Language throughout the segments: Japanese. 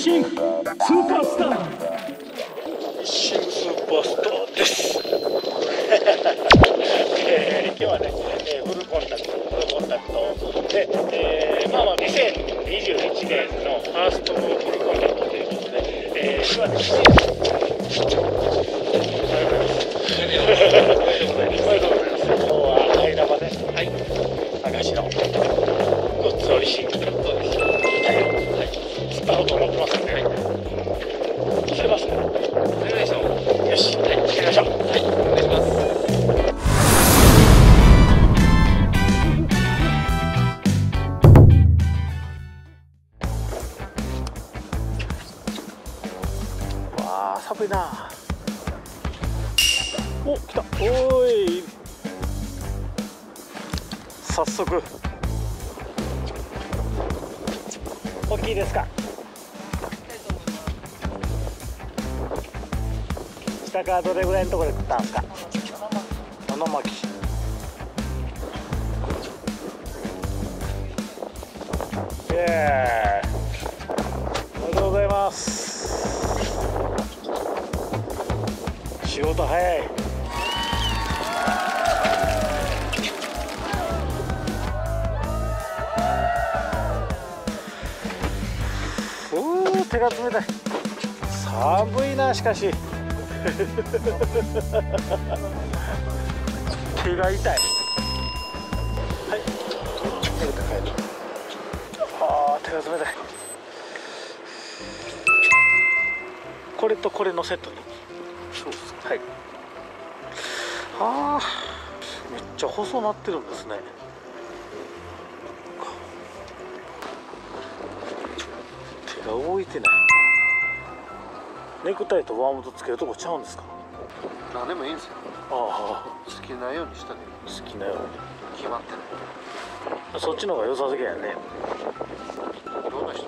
進スーパースター大きいですか？下からどれぐらいのところで食ったんですか？野々巻。イエおめでとうございます。仕事早い手が冷たい。寒いなしかし。手が痛い。はい。手が高い。あ手が冷たい。これとこれのセットにそうですはい。あーめっちゃ細なってるんですね。が動いてない。ネクタイとワームとつけるとこちゃうんですか？何でもいいんですよ。あ好きなようにしたらあ好きなように。決まってない。そっちの方が良さすぎやね。どんな人？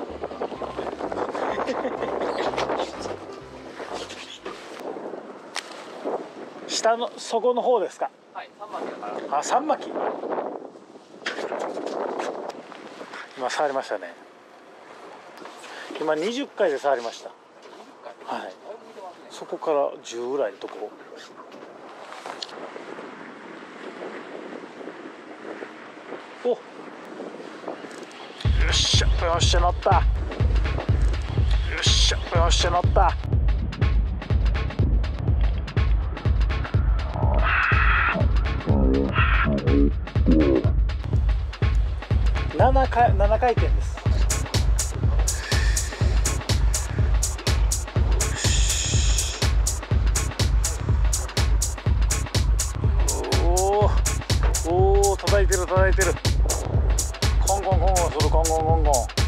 下の底の方ですか？はい3番だから。あ三巻。き今触りましたね今20回で触りました。はい。そこから10ぐらいのとこ。お。よっしゃよっしゃ乗った。よっしゃよっしゃ乗った。7回7回転です。叩いてる。コンコンコンコンする。コンコンコンコン。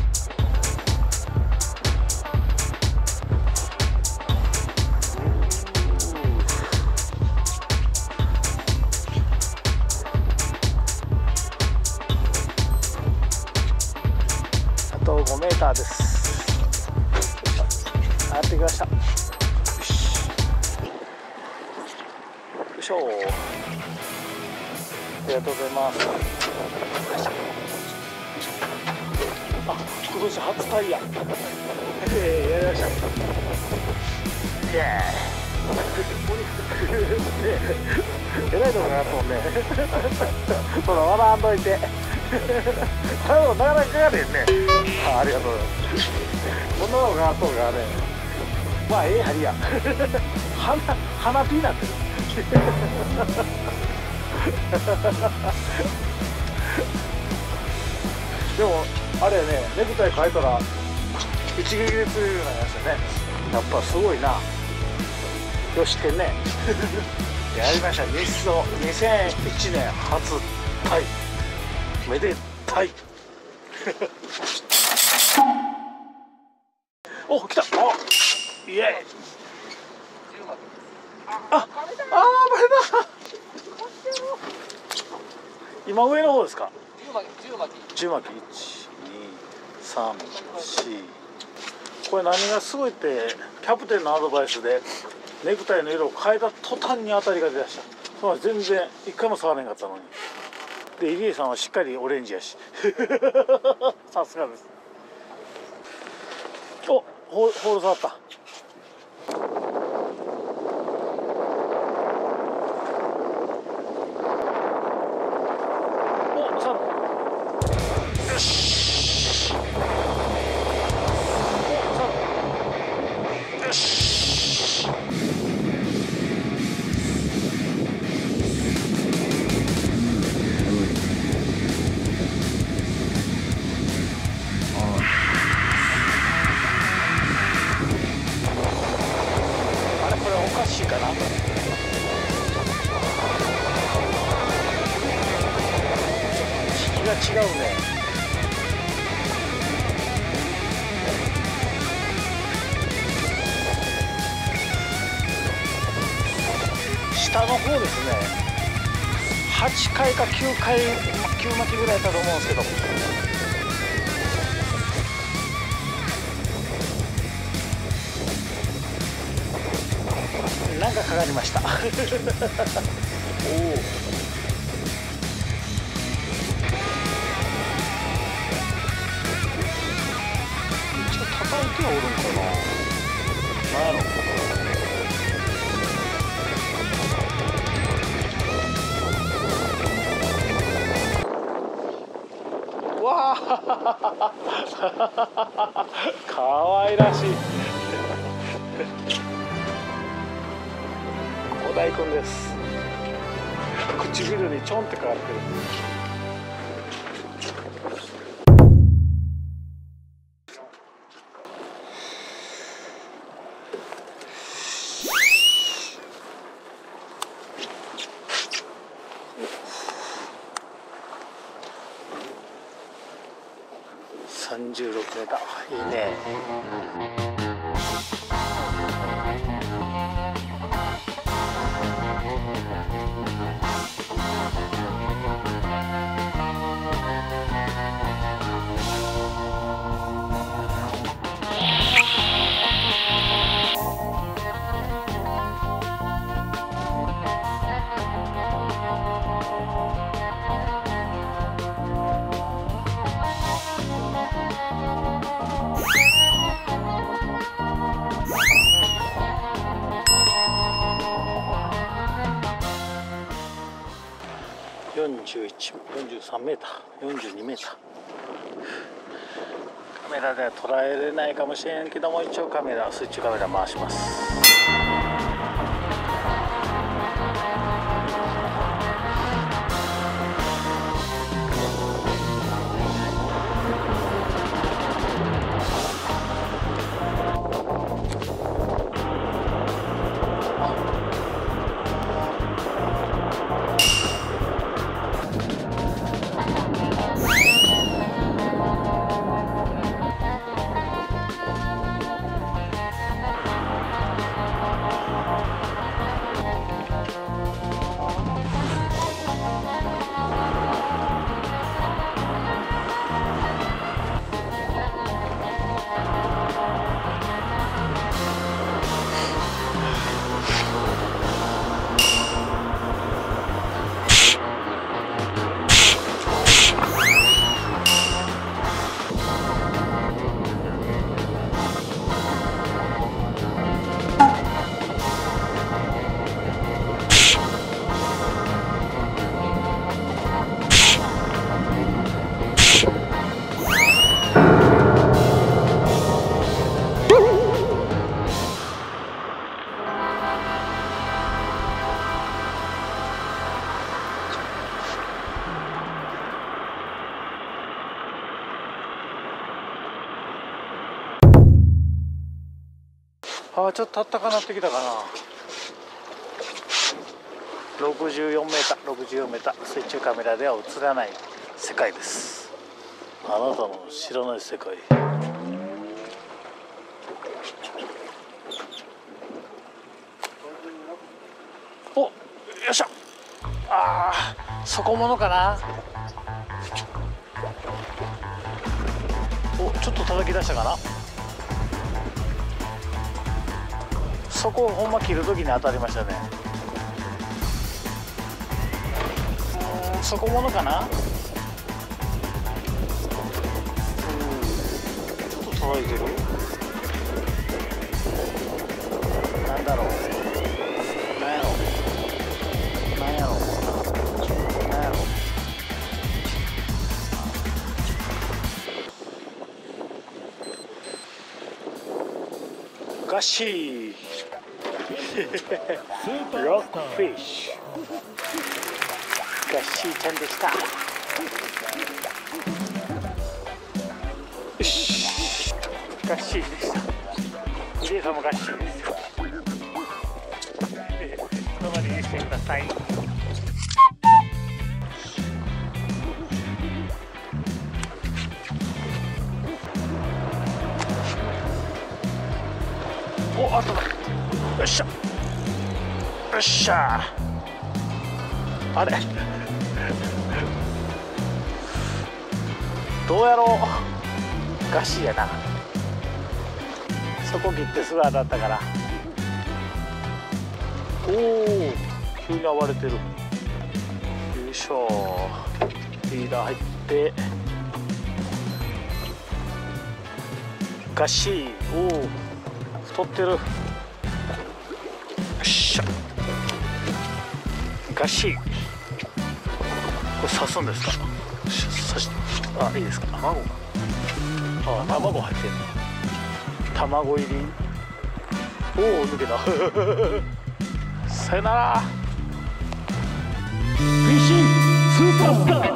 ありがとうございます。あ今年初タイヤ。ええやりました。イエー。イえら いとこなと思うね。そら笑わんといて。ただなかなかやれんね。あありがとうございます。こんなのがあっとうがねまあええ針や。花花ピーなってるでもあれねネクタイ変えたら一撃で釣れるようになりましたね。やっぱすごいな。よしてね。やりました。日走2001年初タイ。めでたい。お来た。あイエイ。ああーバレた。今上の方ですか？10巻10巻。123これ何がすごいってキャプテンのアドバイスでネクタイの色を変えた途端に当たりが出だした。そう全然一回も触らへんかったのに。で入江さんはしっかりオレンジやし。さすがです。おホホール触ったお触るよしお触るよしあれこれおかしいかな時期が違うね。下の方ですね8回か9回9巻きぐらいだと思うんですけど。なんかかかりました。おお。ちょっと叩いてはおるんかな。なんやろ 可愛らしい。お大根です。唇にちょんってかかってる。36メーター。いいね。メーター42メーター。カメラでは捉えれないかもしれんけども一応カメラ水中カメラ回します。ああちょっと暖かなってきたかな。64メーター64メーター水中カメラでは映らない世界です。あなたの知らない世界。およっしゃ。あー底物かな。おちょっと叩き出したかな。そこをほんま切る時に当たりましたね。うんそこものかな？うん。ちょっと届いてる？なんだろう。がっしロックースターフィッシュガッシーちゃんでしたよしガッシーでした入江さんもガッシーですよえー泊まりにしてくださいおあとだよっしゃよっしゃあれ？どうやろう？ガシやな。そこ切ってすぐ当たったから。おお急に暴れてる。よいしょ。リーダー入って。ガシおお太ってる。ガシこれ刺すんですか？刺しあいいですか？卵あ卵入ってる卵入り。おお抜けた。さよなら。フィッシングスーパースター。